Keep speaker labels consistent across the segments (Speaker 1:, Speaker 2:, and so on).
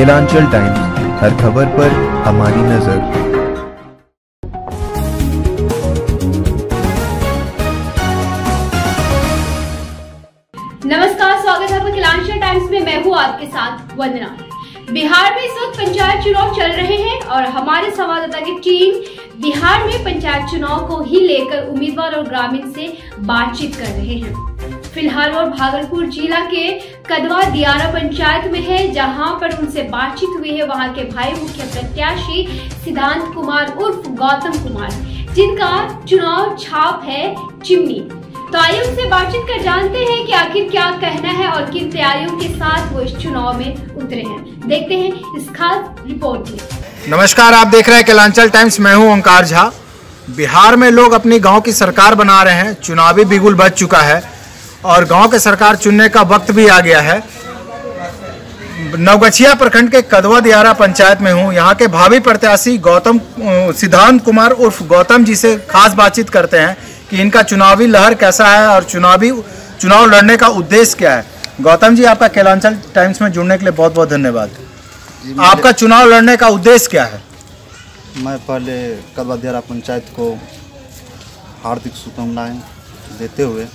Speaker 1: Kelanchal times, हर खबर पर हमारी नज़र।
Speaker 2: नमस्कार, स्वागत है किलांचल टाइम्स में। मैं हूँ आपके साथ वंदना। बिहार में इस वक्त पंचायत चुनाव चल रहे हैं और हमारे संवाददाता की टीम बिहार में पंचायत चुनाव को ही लेकर उम्मीदवार और ग्रामीण से बातचीत कर रहे हैं। फ़िलहाल वो भागलपुर जिला के कदवा दियारा पंचायत में है, जहाँ पर उनसे बातचीत हुई है वहाँ के भाई मुख्य प्रत्याशी सिद्धांत कुमार उर्फ़ गौतम कुमार, जिनका चुनाव छाप है चिमनी। तो आइए उनसे बातचीत कर जानते हैं कि आखिर क्या कहना है और किन तैयारियों के साथ वो इस चुनाव में उतरे हैं। देखते हैं इस खास रिपोर्ट में।
Speaker 3: नमस्कार, आप देख रहे हैं केलांचल टाइम्स। मैं हूँ ओंकार झा। बिहार में लोग अपनी गाँव की सरकार बना रहे हैं। चुनावी बिगुल बच चुका है। और गाँव के सरकार चुनने का वक्त भी आ गया है। नवगछिया प्रखंड के कदवा दियारा पंचायत में हूँ। यहाँ के भावी प्रत्याशी गौतम सिद्धांत कुमार उर्फ़ गौतम जी से खास बातचीत करते हैं कि इनका चुनावी लहर कैसा है और चुनावी चुनाव लड़ने का उद्देश्य क्या है। गौतम जी आपका केलांचल टाइम्स में जुड़ने के लिए बहुत बहुत धन्यवाद। आपका चुनाव लड़ने का उद्देश्य क्या है?
Speaker 4: मैं पहले कदवा दियारा पंचायत को हार्दिक शुभकामनाएँ देते हुए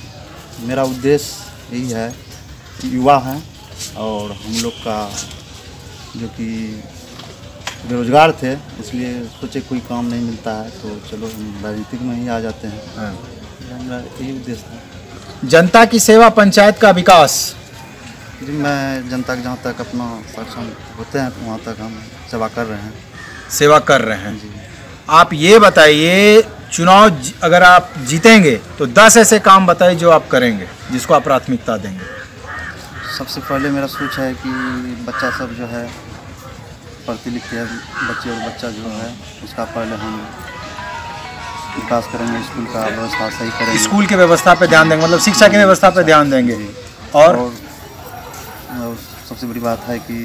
Speaker 4: मेरा उद्देश्य यही है कि युवा हैं और हम लोग का जो कि बेरोजगार थे इसलिए सोचे कोई काम नहीं मिलता है तो चलो हम राजनीतिक में ही आ जाते हैं। ये मेरा यही उद्देश्य था
Speaker 3: जनता की सेवा पंचायत का विकास।
Speaker 4: जी मैं जनता के जहाँ तक अपना सक्षम होते हैं वहाँ तक हम सेवा कर रहे हैं।
Speaker 3: सेवा कर रहे हैं।
Speaker 4: जी।
Speaker 3: आप ये बताइए चुनाव अगर आप जीतेंगे तो दस ऐसे काम बताइए जो आप करेंगे जिसको आप प्राथमिकता देंगे।
Speaker 4: सबसे पहले मेरा सोच है कि बच्चा सब जो है पढ़ते लिखे बच्चे और बच्चा जो है उसका पहले हम विकास करेंगे स्कूल का व्यवस्था सही करेंगे।
Speaker 3: स्कूल की व्यवस्था पे ध्यान देंगे मतलब शिक्षा की व्यवस्था पे ध्यान देंगे। और
Speaker 4: और, और सबसे बड़ी बात है कि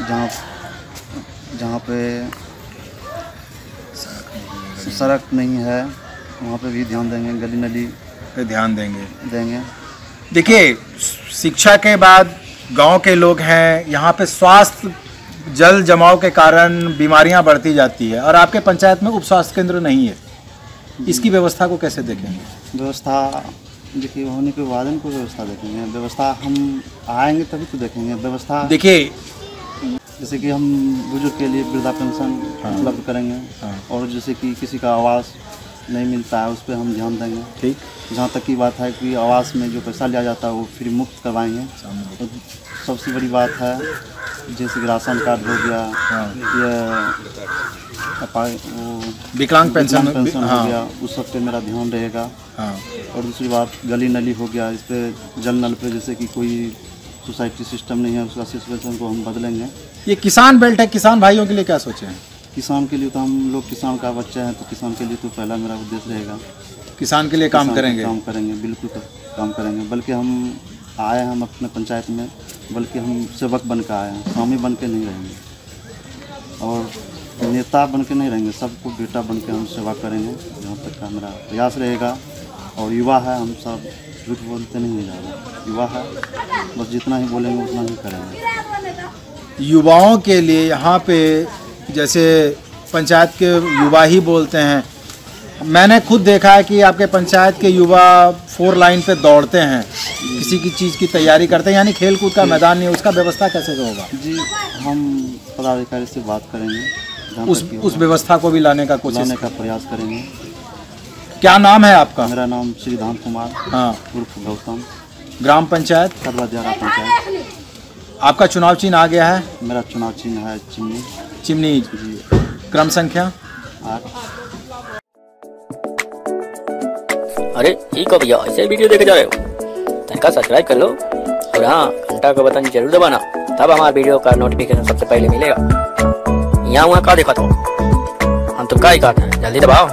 Speaker 4: जहाँ जहाँ पे सड़क नहीं है वहाँ पे भी ध्यान देंगे गली नली
Speaker 3: पे ध्यान देंगे।
Speaker 4: देंगे।
Speaker 3: देखिए शिक्षा के बाद गाँव के लोग हैं यहाँ पे स्वास्थ्य जल जमाव के कारण बीमारियाँ बढ़ती जाती है और आपके पंचायत में उप स्वास्थ्य केंद्र नहीं है। इसकी व्यवस्था को कैसे देखेंगे?
Speaker 4: व्यवस्था देखिए होने के बाद को व्यवस्था देखेंगे। व्यवस्था हम आएँगे तभी तो देखेंगे। व्यवस्था
Speaker 3: देखिए
Speaker 4: जैसे कि हम बुज़ुर्ग के लिए वृद्धा पेंशन
Speaker 3: हाँ।
Speaker 4: उपलब्ध करेंगे
Speaker 3: हाँ।
Speaker 4: और जैसे कि किसी का आवास नहीं मिलता है उस पर हम ध्यान देंगे।
Speaker 3: ठीक।
Speaker 4: जहाँ तक की बात है कि आवास में जो पैसा लिया जाता है वो फ्री मुफ़्त करवाएँगे। तो सबसे बड़ी बात है जैसे कि राशन कार्ड हो गया
Speaker 3: हाँ।
Speaker 4: ये
Speaker 3: विकलांग पेंशन
Speaker 4: पेंशन हो गया उस सब पे मेरा ध्यान रहेगा। और दूसरी बात गली नली हो गया इस पर जल नल पे जैसे कि कोई सोसाइटी सिस्टम नहीं है उसका सिचुएशन को हम बदलेंगे।
Speaker 3: ये किसान बेल्ट है किसान भाइयों के लिए क्या सोचे हैं?
Speaker 4: किसान के लिए तो हम लोग किसान का बच्चा है तो किसान के लिए तो पहला मेरा उद्देश्य रहेगा।
Speaker 3: किसान के लिए काम करेंगे?
Speaker 4: काम करेंगे बिल्कुल तो काम करेंगे। बल्कि हम आए हैं हम अपने पंचायत में बल्कि हम सेवक बन के आए हैं स्वामी बन के नहीं रहेंगे। और नेता बन के नहीं रहेंगे सबको बेटा बन के हम सेवा करेंगे जहाँ तक का मेरा प्रयास रहेगा। और युवा है हम सब झूठ बोलते नहीं ज़्यादा युवा है बस जितना ही बोलेंगे उतना ही करेंगे।
Speaker 3: युवाओं के लिए यहाँ पे जैसे पंचायत के युवा ही बोलते हैं। मैंने खुद देखा है कि आपके पंचायत के युवा फोर लाइन पे दौड़ते हैं। किसी की चीज़ की तैयारी करते हैं यानी खेल कूद का मैदान नहीं उसका व्यवस्था कैसे होगा?
Speaker 4: जी हम पदाधिकारी से बात करेंगे।
Speaker 3: उस उस व्यवस्था को भी लाने का कोशिश
Speaker 4: लाने का प्रयास करेंगे।
Speaker 3: क्या नाम है आपका?
Speaker 4: मेरा नाम श्रीधाम कुमार
Speaker 3: हाँ।
Speaker 4: उर्फ़ गौतम।
Speaker 3: ग्राम पंचायत?
Speaker 4: पंचायत।
Speaker 3: आपका चुनाव चिन्ह आ गया है?
Speaker 4: मेरा चुनाव चिन्ह है चिमनी।
Speaker 3: चिमनी क्रम संख्या?
Speaker 5: अरे ठीक हो भैया ऐसे वीडियो देखे जा रहे हो। तनका सब्सक्राइब कर लो। और हाँ घंटा का बटन ज़रूर दबाना। तब हमारे वीडियो का नोटिफिकेशन सबसे पहले मिलेगा। यहाँ वहाँ का देखा तो? हम तो का ही काट हैं। जल्दी दबाओ।